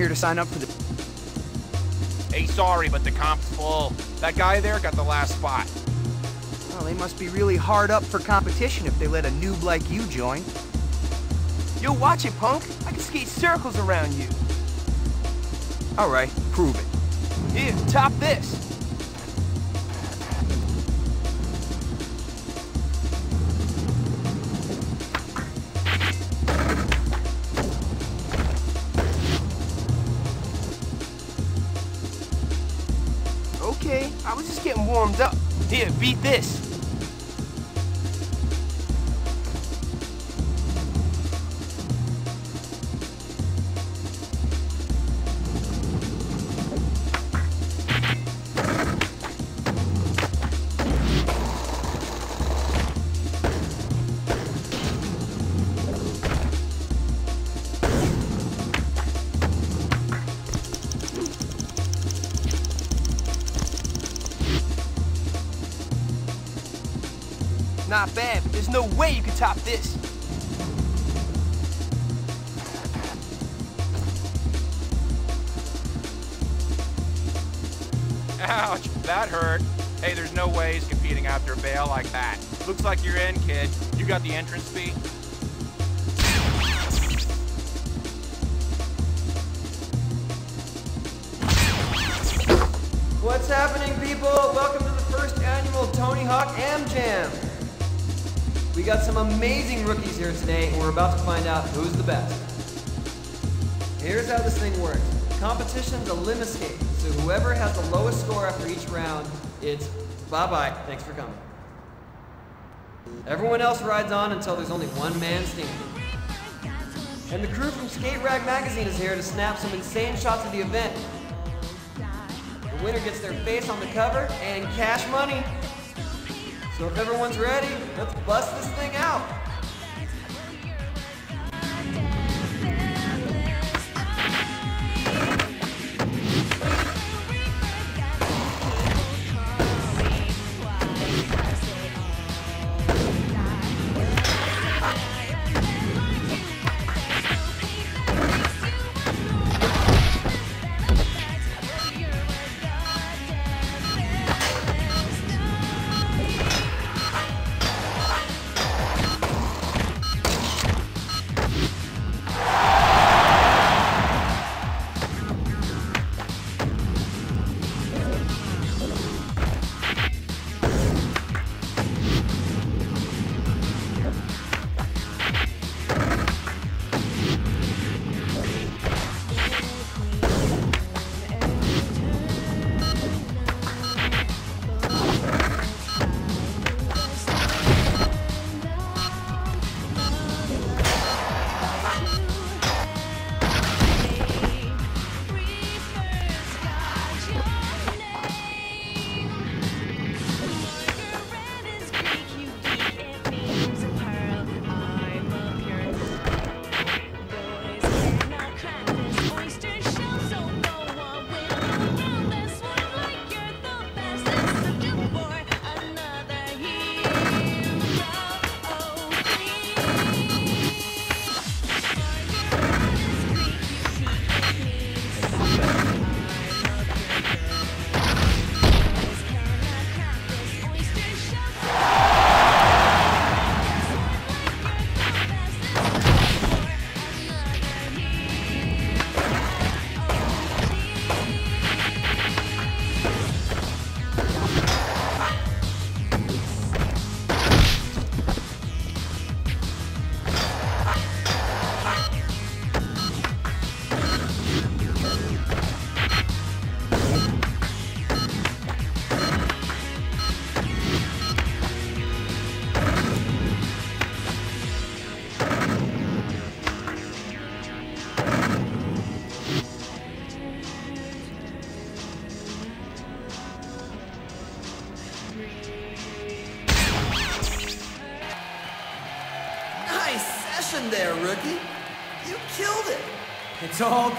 Here to sign up for the... Hey, sorry, but the comp's full. That guy there got the last spot. Well, they must be really hard up for competition if they let a noob like you join. Yo, watch it, punk. I can skate circles around you. Alright, prove it. Here, top this. Beat this. Not bad, there's no way you can top this. Ouch, that hurt. Hey, there's no way he's competing after a bail like that. Looks like you're in, kid. You got the entrance fee? What's happening, people? Welcome to the first annual Tony Hawk Am Jam. We got some amazing rookies here today, and we're about to find out who's the best. Here's how this thing works. Competition's a lim escape, so whoever has the lowest score after each round, it's bye-bye, thanks for coming. Everyone else rides on until there's only one man standing. And the crew from Skate Rag Magazine is here to snap some insane shots of the event. The winner gets their face on the cover and cash money. So if everyone's ready, let's bust this thing out.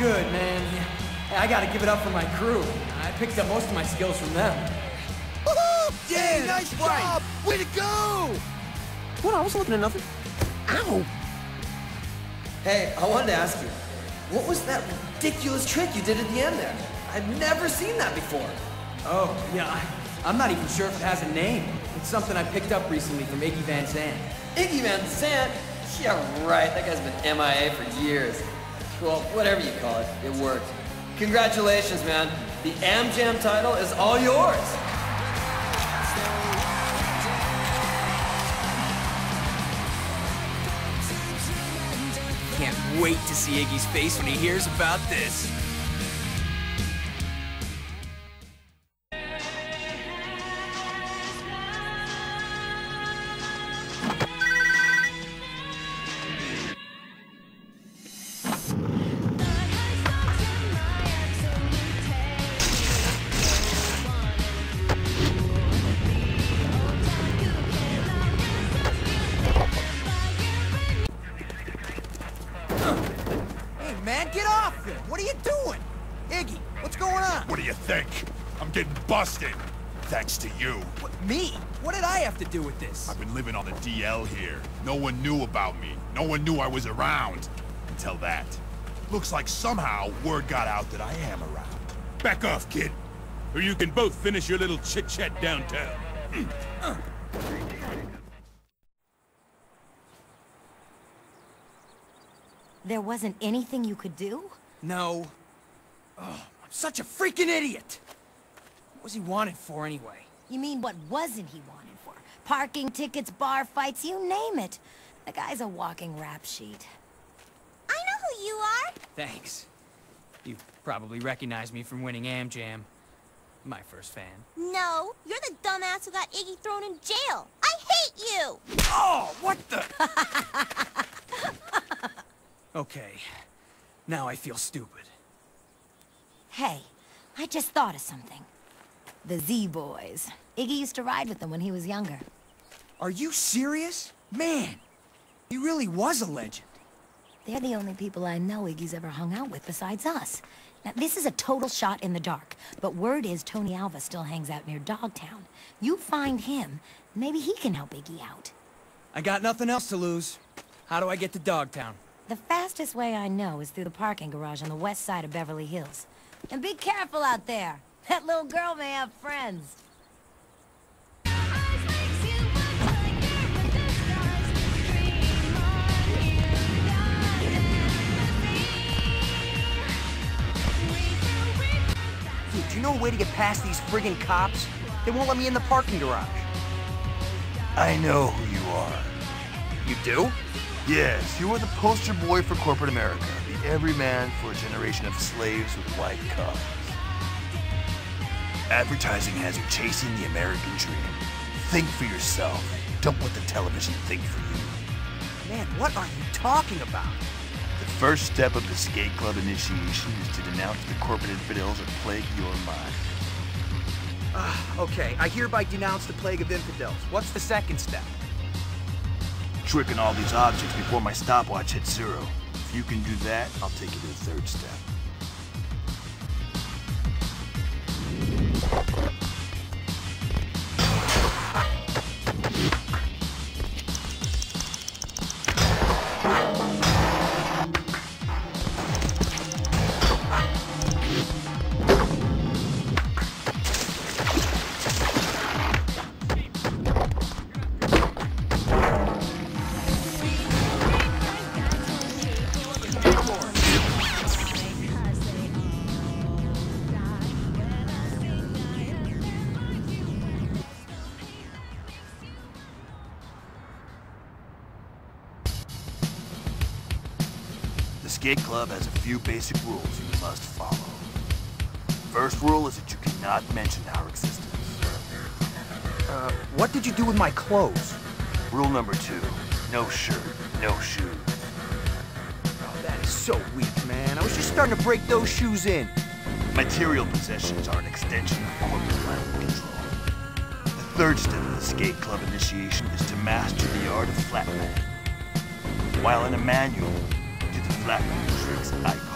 Good, man. I gotta give it up for my crew. I picked up most of my skills from them. Woohoo! Yeah, nice job! Way to go! What? I was looking at nothing. Ow! Hey, I wanted to ask you, What was that ridiculous trick you did at the end there? I've never seen that before. Oh, yeah, I'm not even sure if it has a name. It's something I picked up recently from Iggy Van Zandt. Iggy Van Zandt? Yeah, right. That guy's been MIA for years. Well, whatever you call it, it worked. Congratulations, man. The AmJam title is all yours. Can't wait to see Iggy's face when he hears about this. Busted. Thanks to you. What, me? What did I have to do with this? I've been living on the DL here. No one knew about me. No one knew I was around. Until that. Looks like somehow word got out that I am around. Back off, kid. Or you can both finish your little chit-chat downtown. There wasn't anything you could do? No. Oh, I'm such a freaking idiot! What was he wanted for anyway? You mean what wasn't he wanted for? Parking tickets, bar fights, you name it. The guy's a walking rap sheet. I know who you are. Thanks. You probably recognize me from winning AmJam. My first fan. No, you're the dumbass who got Iggy thrown in jail. I hate you. Oh, what the? okay. Now I feel stupid. Hey, I just thought of something. The Z-Boys. Iggy used to ride with them when he was younger. Are you serious? Man, he really was a legend. They're the only people I know Iggy's ever hung out with besides us. Now, this is a total shot in the dark, but word is Tony Alva still hangs out near Dogtown. You find him, maybe he can help Iggy out. I got nothing else to lose. How do I get to Dogtown? The fastest way I know is through the parking garage on the west side of Beverly Hills. And be careful out there. That little girl may have friends. Dude, do you know a way to get past these friggin' cops? They won't let me in the parking garage. I know who you are. You do? Yes, you are the poster boy for corporate America, the everyman for a generation of slaves with white cars. Advertising has you chasing the American dream. Think for yourself. Don't let the television think for you. Man, what are you talking about? The first step of the skate club initiation is to denounce the corporate infidels that plague your mind. Ah, okay, I hereby denounce the plague of infidels. What's the second step? Tricking all these objects before my stopwatch hits zero. If you can do that, I'll take you to the third step. The skate club has a few basic rules you must follow. First rule is that you cannot mention our existence. Uh, what did you do with my clothes? Rule number two, no shirt, no shoes. Oh, that is so weak, man. I was just starting to break those shoes in. Material possessions are an extension of corporate plan control. The third step of the skate club initiation is to master the art of flatland. While in a manual, flatland tricks I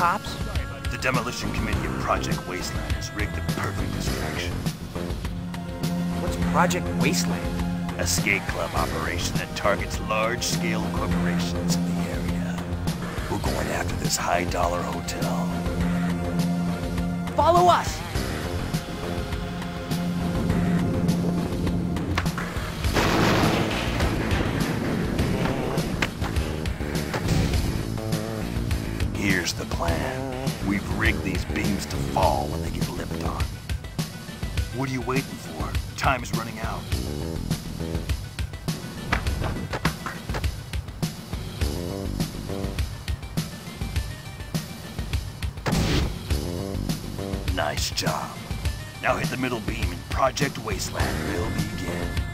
cops? The demolition committee of Project Wasteland has rigged a perfect distraction. What's Project Wasteland? A skate club operation that targets large-scale corporations in the area. We're going after this high-dollar hotel. Follow us! The plan. We've rigged these beams to fall when they get lipped on. What are you waiting for? Time's running out. Nice job. Now hit the middle beam and Project Wasteland will begin.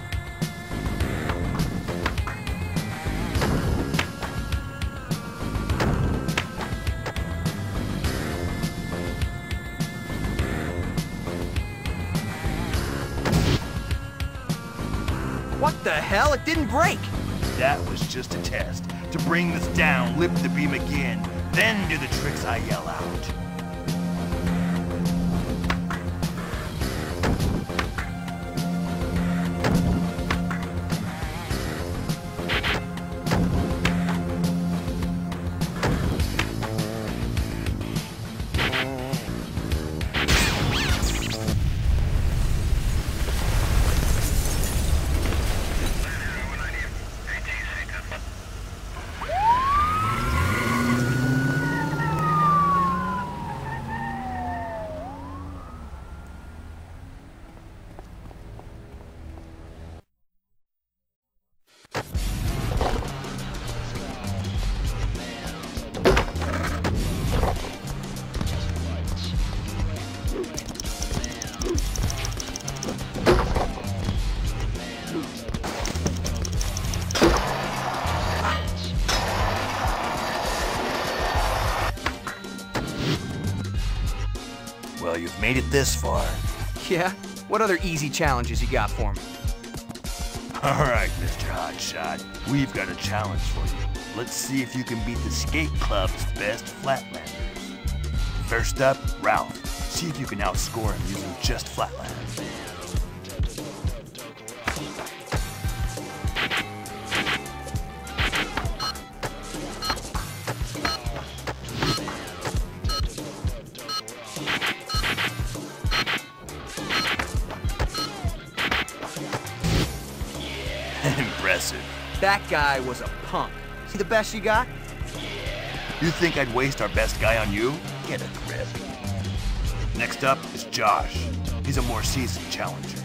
Hell? It didn't break! That was just a test. To bring this down, lift the beam again, then do the tricks I yell out. Well, you've made it this far. Yeah? What other easy challenges you got for me? All right, Mr. Hotshot. We've got a challenge for you. Let's see if you can beat the skate club's best flatlanders. First up, Ralph. See if you can outscore him using just flatland. That guy was a punk. See the best you got? You think I'd waste our best guy on you? Get a grip. Next up is Josh. He's a more seasoned challenger.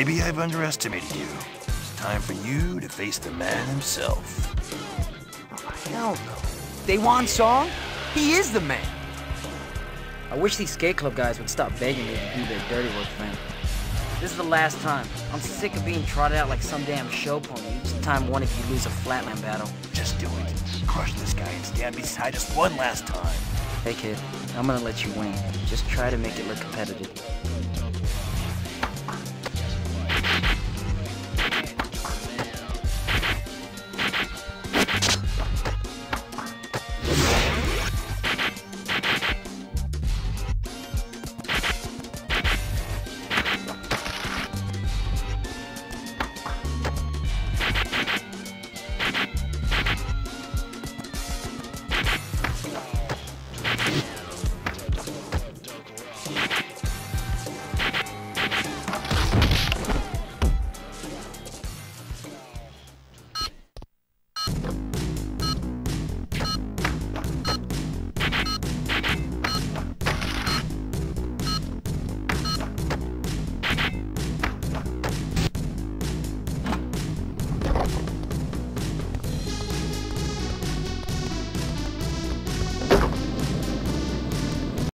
Maybe I've underestimated you. It's time for you to face the man himself. Oh, hell no. Daewon Song? He is the man. I wish these skate club guys would stop begging me to do their dirty work for them. This is the last time. I'm sick of being trotted out like some damn show pony each time one if you lose a flatland battle. Just do it. Crush this guy and stand beside us one last time. Hey kid, I'm gonna let you win. Just try to make it look competitive.